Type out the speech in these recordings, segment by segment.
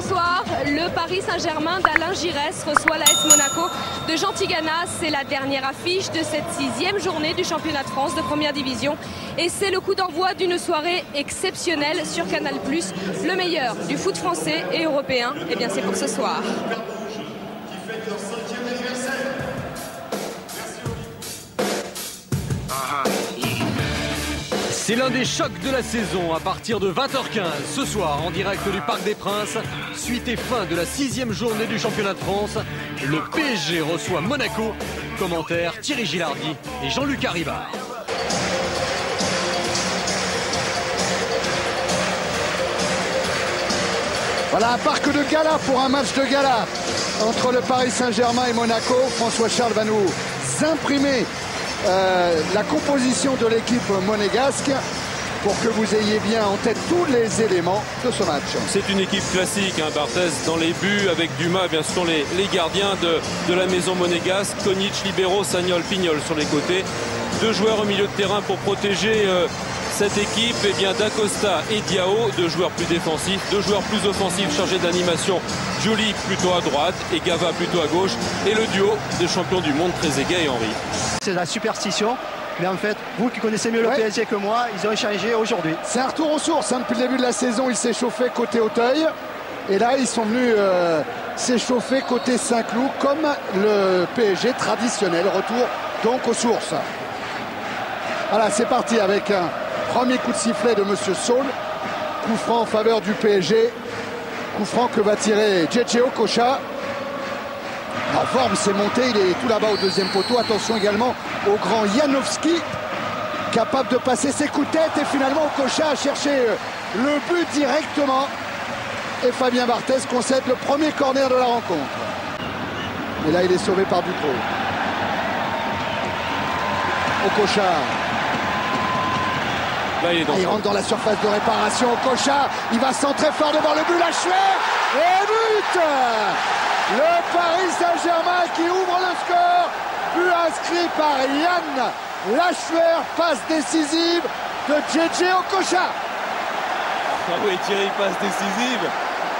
bonsoir. Le Paris Saint-Germain d'Alain Giresse reçoit l'AS Monaco de Jean Tigana. C'est la dernière affiche de cette sixième journée du championnat de France de première division. Et c'est le coup d'envoi d'une soirée exceptionnelle sur Canal+. Le meilleur du foot français et européen, et eh bien c'est pour ce soir. C'est l'un des chocs de la saison à partir de 20h15 ce soir en direct du Parc des Princes. Suite et fin de la sixième journée du championnat de France. Le PSG reçoit Monaco. Commentaire Thierry Gilardi et Jean-Luc Arribard. Voilà un parc de gala pour un match de gala entre le Paris Saint-Germain et Monaco. François Charles va nous imprimer euh, la composition de l'équipe monégasque pour que vous ayez bien en tête tous les éléments de ce match. C'est une équipe classique, hein, Barthez dans les buts avec Dumas, bien sûr les, les gardiens de, la maison monégasque, Konic, Libero, Sagnol, Pignol sur les côtés. Deux joueurs au milieu de terrain pour protéger euh, cette équipe, eh bien d'Acosta et Diao, deux joueurs plus défensifs, deux joueurs plus offensifs chargés d'animation. Julie plutôt à droite et Gava plutôt à gauche. Et le duo de champions du monde, Trezeguet et Henri. C'est la superstition. Mais en fait, vous qui connaissez mieux le PSG que moi, ils ont échangé aujourd'hui. C'est un retour aux sources. Hein. Depuis le début de la saison, ils s'échauffaient côté Auteuil. Et là, ils sont venus euh, s'échauffer côté Saint-Cloud, comme le PSG traditionnel. Retour donc aux sources. Voilà, c'est parti avec un Premier coup de sifflet de Monsieur Saul. Coup franc en faveur du PSG. Coup franc que va tirer Djeche Okocha. En forme, c'est monté. Il est tout là-bas au deuxième poteau. Attention également au grand Janowski. Capable de passer ses coups de tête. Et finalement, Okocha a cherché euh, le but directement. Et Fabien Barthez concède le premier corner de la rencontre. Et là, il est sauvé par Dutro. Okocha il, rentre dans la surface de réparation. Cocha, il va centrer fort devant le but. Lachuer et but Le Paris Saint-Germain qui ouvre le score. But inscrit par Yann Lachuer. Passe décisive de JJ Okocha. Ah oui, Thierry, passe décisive.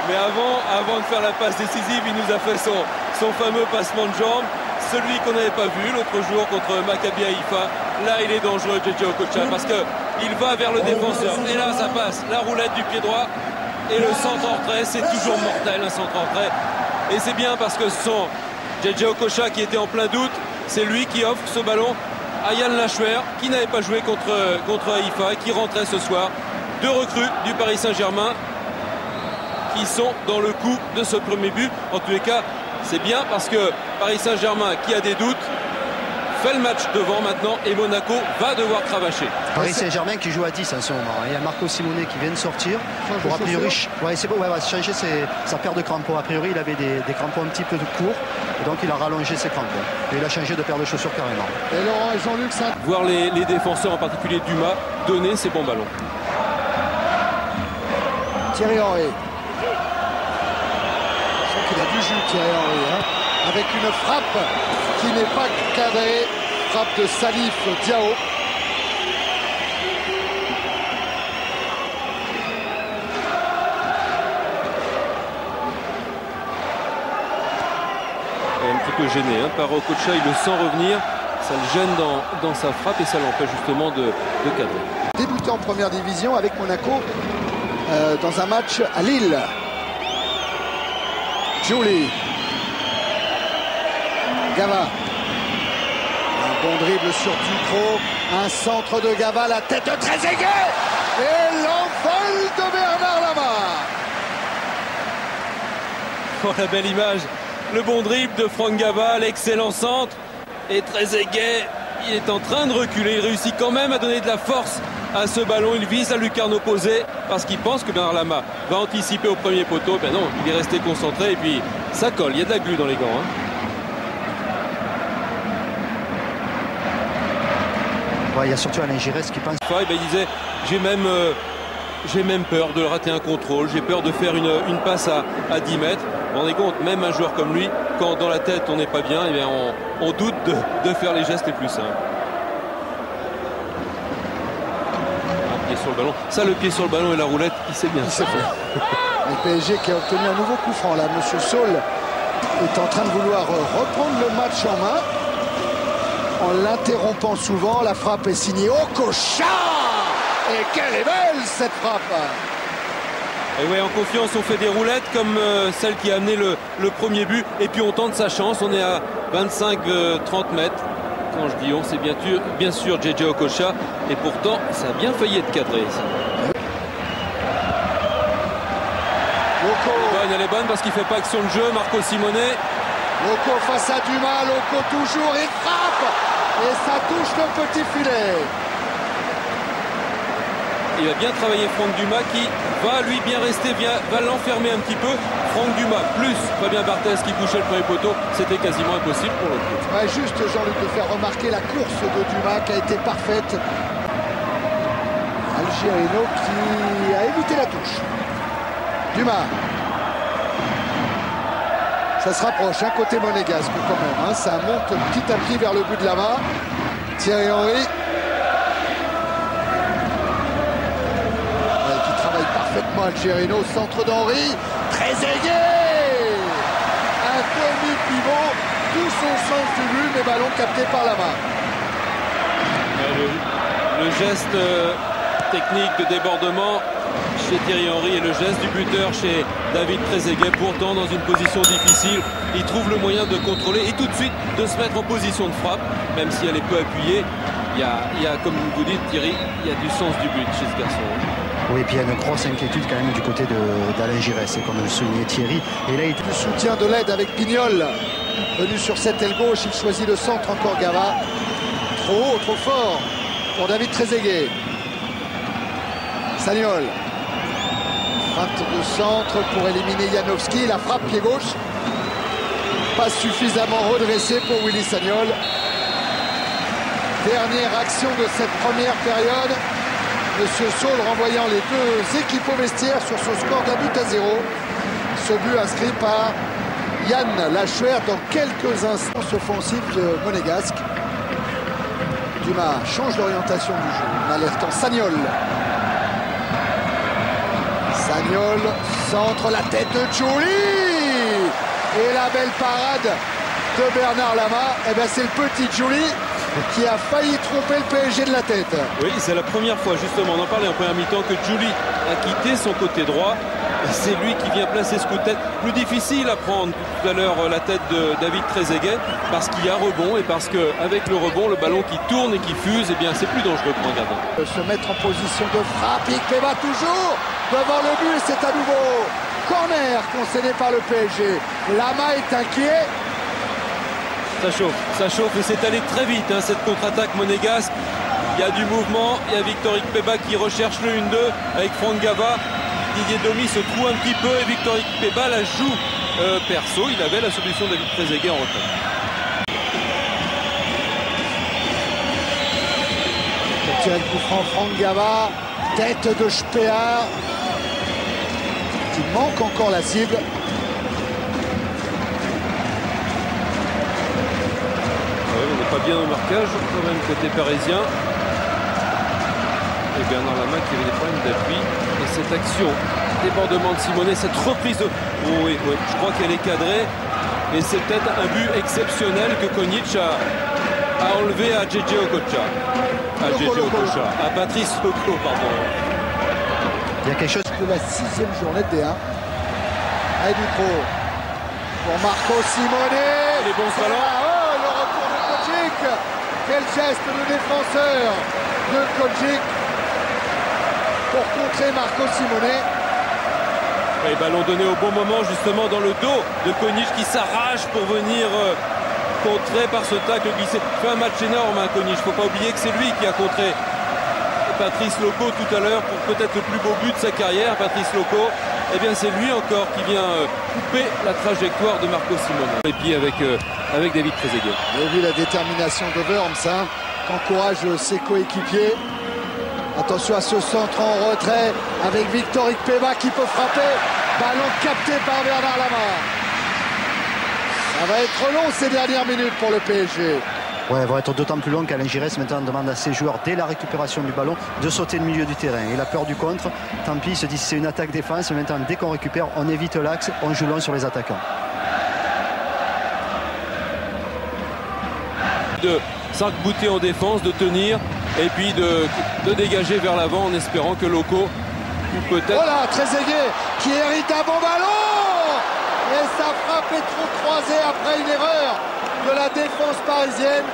Mais avant, avant de faire la passe décisive, il nous a fait son, son fameux passement de jambe. Celui qu'on n'avait pas vu l'autre jour contre Maccabi Haïfa. Là, il est dangereux, JJ Okocha, parce que il va vers le défenseur. Et là, ça passe. La roulette du pied droit. Et le centre en retrait, c'est toujours mortel, un centre en retrait. Et c'est bien parce que ce sont JJ Okocha qui était en plein doute. C'est lui qui offre ce ballon à Yann Lachuer, qui n'avait pas joué contre, contre Haïfa, qui rentrait ce soir. Deux recrues du Paris Saint-Germain qui sont dans le coup de ce premier but. En tous les cas, c'est bien parce que Paris Saint-Germain, qui a des doutes, fait le match devant maintenant et Monaco va devoir cravacher. Paris Saint-Germain qui joue à 10 en ce moment. Il y a Marco Simonet qui vient de sortir. Pour a priori, ouais, c'est bon, ouais, va changer sa paire de crampons. A priori, il avait des, crampons un petit peu courts. donc il a rallongé ses crampons. Et il a changé de paire de chaussures carrément. Et Laurent et Jean-Luc, ça... Voir les, défenseurs, en particulier Dumas, donner ses bons ballons. Thierry Henry. Je qu'il a du jus, Thierry Henry. Hein avec une frappe qui n'est pas cadrée. Frappe de Salif Diao. un petit peu gêné hein, par Okocha, il le sent revenir, ça le gêne dans, sa frappe et ça l'empêche justement de, cadrer. Débutant en première division avec Monaco euh, dans un match à Lille. Julie Gava. Un bon dribble sur Ducrot. Un centre de Gava, la tête de Trezeguet. Et l'envol de Bernard Lama. Oh, la belle image. Le bon dribble de Franck Gava, l'excellent centre. Et Trezeguet, il est en train de reculer. Il réussit quand même à donner de la force à ce ballon. Il vise la lucarne opposée parce qu'il pense que Bernard Lama va anticiper au premier poteau. Ben non, il est resté concentré et puis ça colle. Il y a de la glu dans les gants. Hein. Il y a surtout Alain Giresse qui pense. Ben, il disait j'ai même, euh, j'ai même peur de rater un contrôle, j'ai peur de faire une, une passe à, à 10 mètres. Vous vous rendez compte, même un joueur comme lui, quand dans la tête on n'est pas bien, eh bien on, doute de, faire les gestes les plus simples. Un pied sur le ballon. Ça, le pied sur le ballon et la roulette, il sait bien. Il sait Le PSG qui a obtenu un nouveau coup franc là. Monsieur Saul est en train de vouloir reprendre le match en main en l'interrompant souvent. La frappe est signée Okocha Et quelle est belle cette frappe et ouais, en confiance, on fait des roulettes comme euh, celle qui a amené le, premier but. Et puis on tente sa chance. On est à 25-30 euh, mètres. Quand je dis on, c'est bien, bien sûr JJ Okocha. Et pourtant, ça a bien failli être cadré. Ça. Elle est bonne parce qu'il fait pas action de jeu. Marco Simonet. Loco face à Dumas. Loco toujours. Il frappe. Et ça touche le petit filet. Il va bien travailler Franck Dumas qui va lui bien rester, va l'enfermer un petit peu. Franck Dumas plus Fabien Barthez qui bouchait le premier poteau, c'était quasiment impossible pour l'autre. Ouais, juste Jean-Luc de faire remarquer la course de Dumas qui a été parfaite. Algerino qui a évité la touche. Dumas. Ça se rapproche, un hein, côté monégasque quand même. Hein. Ça monte petit à petit vers le but de main. Thierry Henry parfaitement Algerino, centre d'Henri, très aigué Un demi-pivot, tout son sens du but, mais ballon capté par la main. Le, geste euh, technique de débordement chez Thierry Henry et le geste du buteur chez David Trezeguet, pourtant dans une position difficile. Il trouve le moyen de contrôler et tout de suite de se mettre en position de frappe, même si elle est peu appuyée. Il y a, il y a comme vous dites Thierry, il y a du sens du but chez ce garçon. Oui, et puis il y a une grosse inquiétude quand même du côté d'Alain Giresse, c'est comme le soulignait Thierry. Et là, il le soutien de l'aide avec Pignol. Venu sur cette aile gauche, il choisit le centre encore Gava. Trop haut, trop fort pour David Trezeguet. Sagnol. Frappe de centre pour éliminer Janowski. La frappe pied gauche. Pas suffisamment redressé pour Willy Sagnol. Dernière action de cette première période. Monsieur Saul renvoyant les deux équipes au vestiaire sur ce score d'un but à zéro. Ce but inscrit par Yann Lachuer dans quelques instants offensifs de Monégasque. Dumas change l'orientation du jeu en alertant Sagnol. Sagnol centre la tête de Julie et la belle parade de Bernard Lama. Et eh bien c'est le petit Julie qui a failli tromper le PSG de la tête. Oui, c'est la première fois, justement, on en parlait en première mi-temps, que Julie a quitté son côté droit. C'est lui qui vient placer ce coup de tête. Plus difficile à prendre tout à l'heure la tête de David Trezeguet parce qu'il y a rebond et parce qu'avec le rebond, le ballon qui tourne et qui fuse, eh bien c'est plus dangereux pour un gardien. Se mettre en position de frappe, va toujours devant le but, c'est à nouveau corner concédé par le PSG. Lama est inquiet, ça chauffe, ça chauffe et c'est allé très vite hein, cette contre-attaque monégasque. Il y a du mouvement, il y a Victoric Peba qui recherche le 1-2 avec Franck Gava. Didier Domi se trouve un petit peu et Victoric Peba la joue euh, perso. Il avait la solution de David Trezeguet en le coup franc, Franck Gava, tête de Speer. Il manque encore la cible. pas bien au marquage quand même côté parisien. Et Bernard Lama qui avait des problèmes d'appui. Et cette action, débordement de Simonet, cette reprise de... Oh oui, oui, je crois qu'elle est cadrée. Et c'est peut-être un but exceptionnel que Konic a, enlevé à JJ Okocha. À JJ Okocha. À Patrice Loco, pardon. Il y a quelque chose de la sixième journée de D1. Allez, Dutro. Pour Marco Simonet. Les bons ballons. Quel geste de défenseur de Kojic pour contrer Marco Simonet. Et ballon donné au bon moment justement dans le dos de Kojic qui s'arrache pour venir euh, contrer par ce tacle glissé. Fait un match énorme hein, Kojic. Faut pas oublier que c'est lui qui a contré Patrice Loco tout à l'heure pour peut-être le plus beau but de sa carrière. Patrice Loco eh bien c'est lui encore qui vient euh, couper la trajectoire de Marco Simone. Et puis avec, euh, avec David Trezeguet. Vous avez vu la détermination de Worms, hein, qu'encourage ses coéquipiers. Attention à ce centre en retrait avec Victor Ikpeba qui peut frapper. Ballon capté par Bernard Lama. Ça va être long ces dernières minutes pour le PSG. Ouais, va être d'autant plus long qu'Alain Giresse maintenant demande à ses joueurs, dès la récupération du ballon, de sauter le milieu du terrain. Il a peur du contre. Tant pis, il se dit c'est une attaque-défense. Maintenant, dès qu'on récupère, on évite l'axe, on joue long sur les attaquants. De s'arc-bouter en défense, de tenir et puis de, de dégager vers l'avant en espérant que Loco ou peut-être. Voilà, Trezeguet qui hérite un bon ballon Et sa frappe est trop croisée après une erreur de la défense parisienne.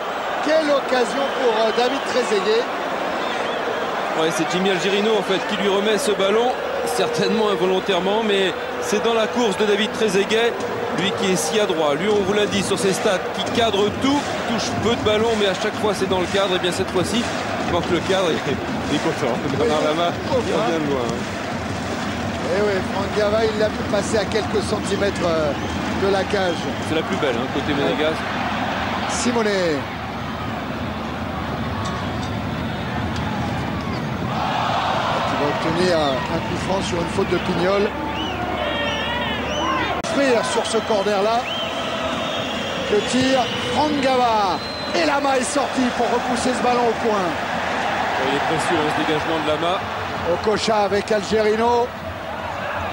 Quelle occasion pour euh, David Trezeguet. Ouais, c'est Jimmy Algerino en fait qui lui remet ce ballon, certainement involontairement, mais c'est dans la course de David Trezeguet, lui qui est si adroit. Lui, on vous l'a dit sur ses stats, qui cadre tout, touche peu de ballons, mais à chaque fois c'est dans le cadre. Et bien cette fois-ci, il manque le cadre il est content. Bernard Lama, il revient de loin. Et oui, Franck Gava, il l'a pu passer à quelques centimètres euh, de la cage. C'est la plus belle, hein, côté Monégasque. Simonet. Qui va obtenir un coup franc sur une faute de Pignol. Offrir sur ce corner-là. Le tir, Franck Gava. Et Lama est sorti pour repousser ce ballon au point. Il est précieux dans ce dégagement de Lama. Okocha avec Algerino.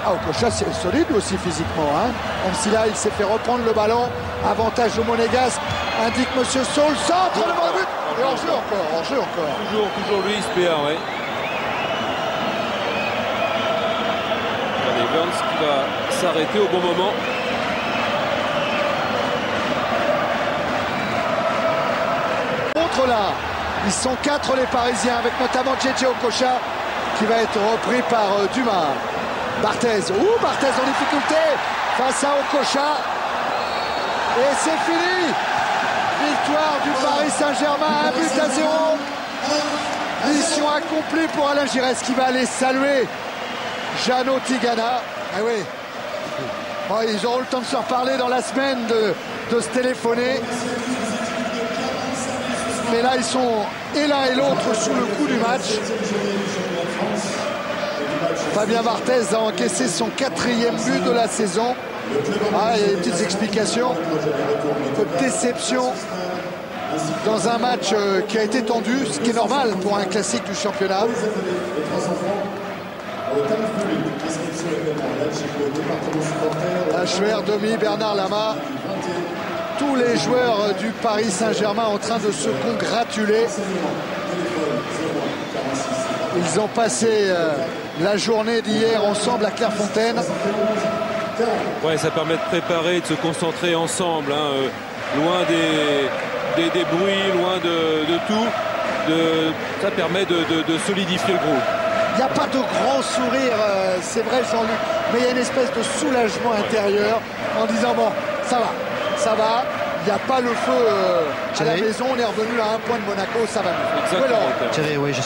Ah, Okocha, c'est solide aussi physiquement. Hein. Même si là, il s'est fait reprendre le ballon. Avantage au Monégasque. Indique Monsieur Saul. Centre, le bon but. Et en jeu encore, en jeu encore. Toujours, toujours lui, SPA, oui. Regardez, Burns qui va s'arrêter au bon moment. Contre là, ils sont quatre les Parisiens, avec notamment Djedje Okocha qui va être repris par euh, Dumas. Barthez, ouh, Barthez en difficulté face à Okocha. Et c'est fini Victoire du Paris Saint-Germain, un but à zéro. Mission accomplie pour Alain Giresse qui va aller saluer Jeannot Tigana. Ah oui. Oh, ils auront le temps de se reparler dans la semaine, de, de se téléphoner. Mais là, ils sont et l'un et l'autre sous le coup du match. Fabien Barthez a encaissé son quatrième but de la saison. Ah, il y a des petites explications. De déception dans un match euh, qui a été tendu, ce qui est normal pour un classique du championnat. Achuer, Demi, Bernard Lama. Tous les joueurs du Paris Saint-Germain en train de se congratuler. Ils ont passé euh, la journée d'hier ensemble à Clairefontaine. Ouais, ça permet de préparer, de se concentrer ensemble, hein, euh, loin des, des, des, bruits, loin de, de tout. De, ça permet de, de, solidifier le groupe. Il n'y a pas de grand sourire, euh, c'est vrai Jean-Luc, mais il y a une espèce de soulagement intérieur en disant bon, ça va, ça va, il n'y a pas le feu euh, à la maison, on est revenu à un point de Monaco, ça va mieux. Exactement. Thierry, oui, je